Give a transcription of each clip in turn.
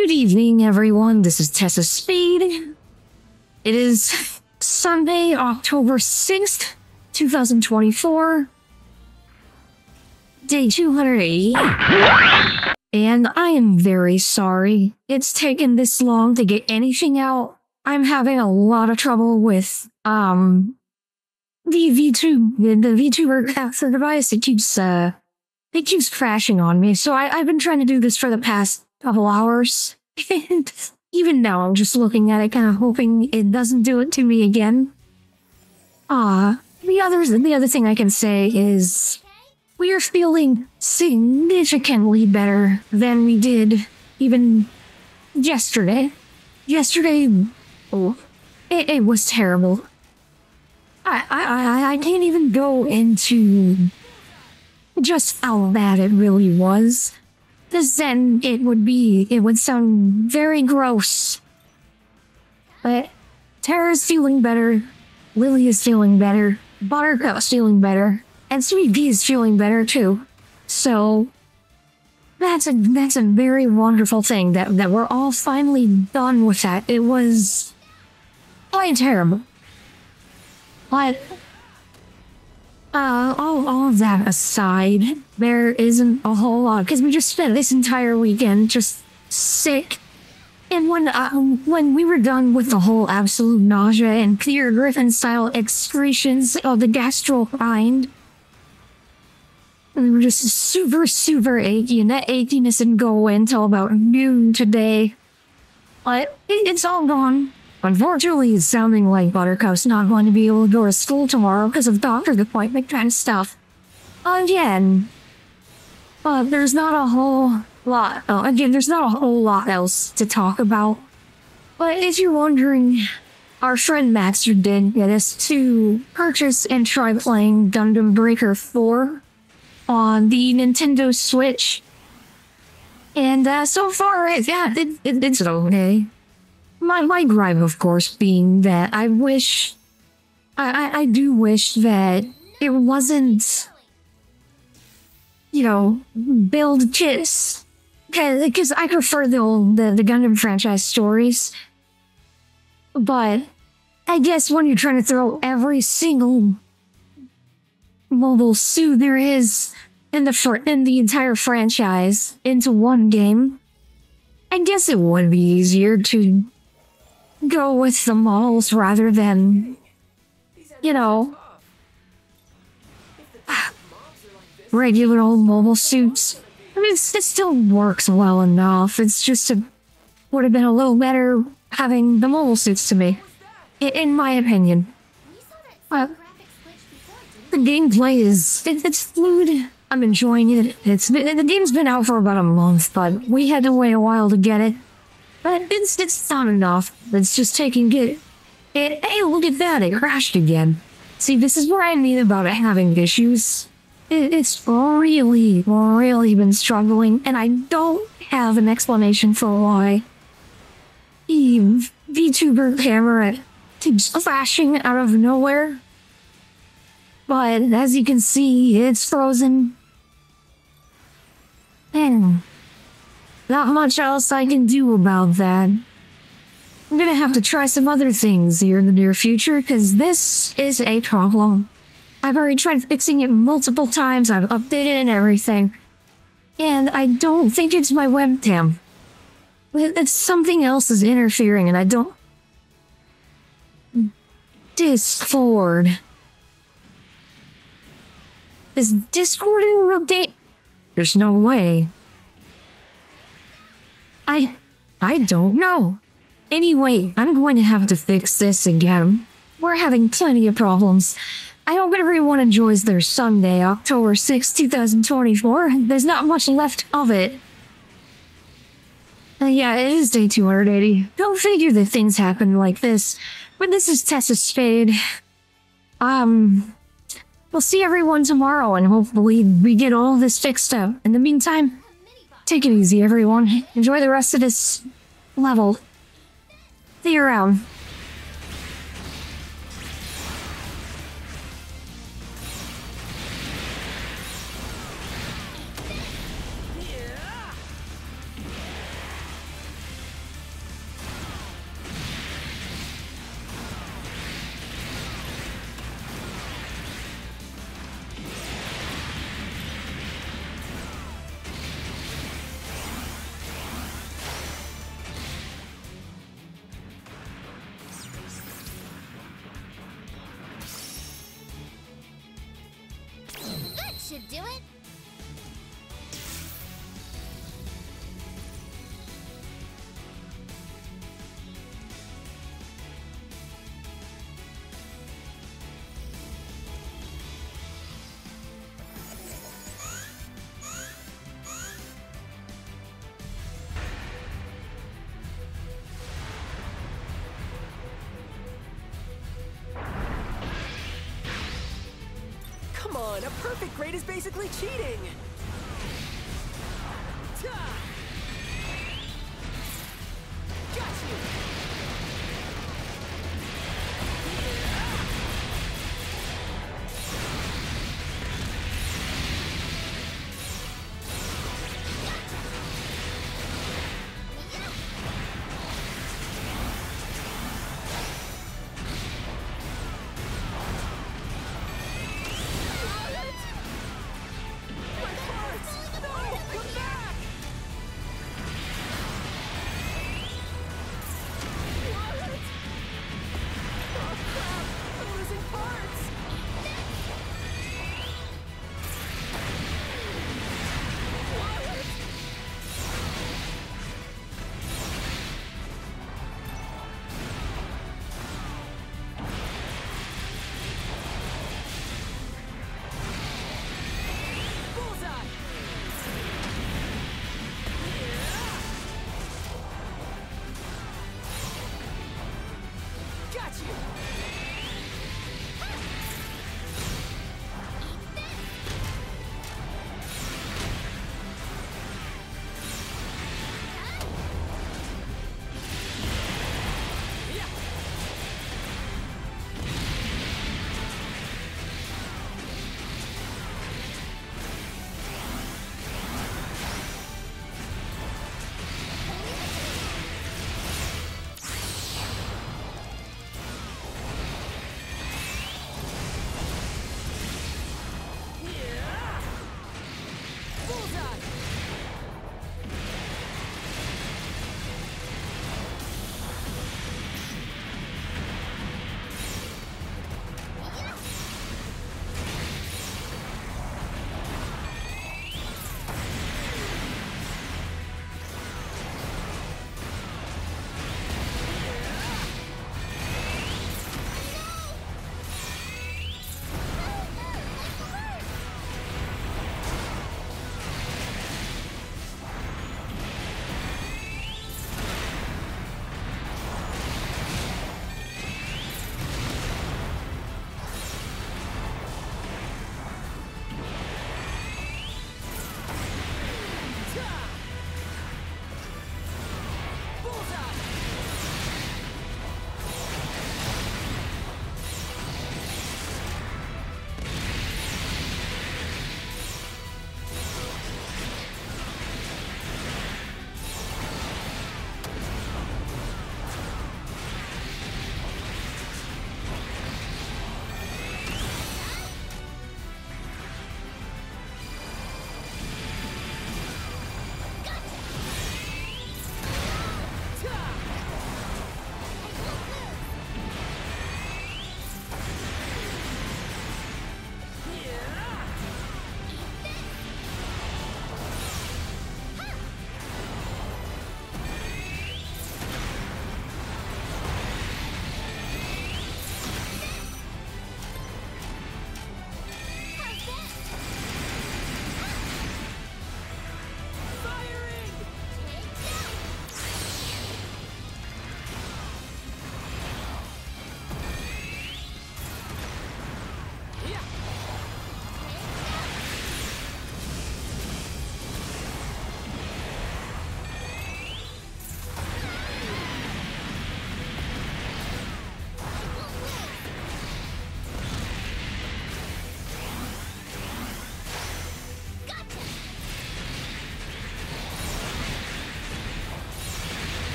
Good evening, everyone. This is Tessa Speed. It is Sunday, October 6th, 2024. Day 280. And I am very sorry it's taken this long to get anything out. I'm having a lot of trouble with, um, the V2, the, VTuber device. It keeps, uh, it keeps crashing on me. So I, I've been trying to do this for the past couple hours. And even now, I'm just looking at it, kind of hoping it doesn't do it to me again. Ah, the others, the other thing I can say is we are feeling significantly better than we did even yesterday. Yesterday, oh, it, it was terrible. I, I, I, I can't even go into just how bad it really was. Because then it would be, it would sound very gross. But Tara's feeling better, Lily is feeling better, Buttercup's feeling better, and Sweet Pea is feeling better too. So that's a that's a very wonderful thing that that we're all finally done with that. It was quite terrible. But uh, all, all of that aside, there isn't a whole lot because we just spent this entire weekend just sick. And when uh, when we were done with the whole absolute nausea and clear Griffin style excretions of the gastral kind, we were just super super achy, and that achiness didn't go away until about noon today. But it, it's all gone. Unfortunately, it's sounding like Buttercup's not going to be able to go to school tomorrow because of doctor's appointment kind of stuff. Again. But there's not a whole lot. Oh, again, there's not a whole lot else to talk about. But if you're wondering, our friend Master did get us to purchase and try playing Gundam Breaker 4 on the Nintendo Switch. And uh, so far, yeah, it, it, it's okay my my gripe, of course, being that I wish, I I, I do wish that it wasn't, you know, build kiss, because I prefer the old the, the Gundam franchise stories, but I guess when you're trying to throw every single mobile suit there is in the fr- in the entire franchise into one game, I guess it would be easier to go with the models rather than, you know, regular old mobile suits. I mean, it still works well enough. It's just a would have been a little better having the mobile suits to me, in, my opinion. Well, the gameplay is it, it's fluid. I'm enjoying it. It's the game's been out for about a month, but we had to wait a while to get it. But it's, it's not enough. It's just taking it. it. Hey, look at that. It crashed again. See, this is what I mean about it having issues. It, it's really, really been struggling, and I don't have an explanation for why. The VTuber camera keeps flashing out of nowhere. But as you can see, it's frozen. Not much else I can do about that. I'm gonna have to try some other things here in the near future, because this is a problem. I've already tried fixing it multiple times, I've updated and everything. And I don't think it's my webcam. It's something else is interfering and I don't... Discord. Is Discord in update? There's no way. I... I don't know. Anyway, I'm going to have to fix this again. We're having plenty of problems. I hope everyone enjoys their Sunday, October 6, 2024. There's not much left of it. Uh, yeah, it is day 280. Don't figure that things happen like this. But this is Tessa Spade. Um, we'll see everyone tomorrow and hopefully we get all this fixed up. In the meantime, Take it easy, everyone. Enjoy the rest of this level. See you around. Do it. On, a perfect grade is basically cheating!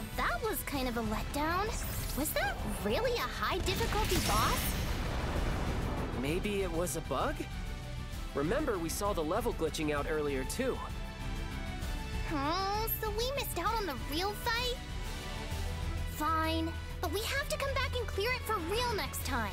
Well, that was kind of a letdown. Was that really a high difficulty boss? Maybe it was a bug? Remember, we saw the level glitching out earlier, too. Oh, so we missed out on the real fight? Fine, but we have to come back and clear it for real next time.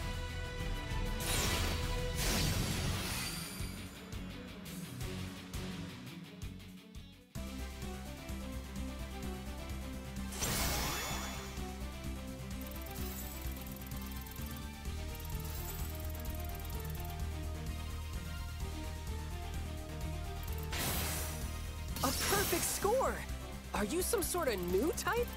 Perfect score! Are you some sort of Newtype?